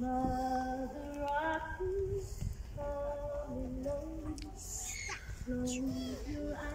Mother Rocky, falling low, close your eyes.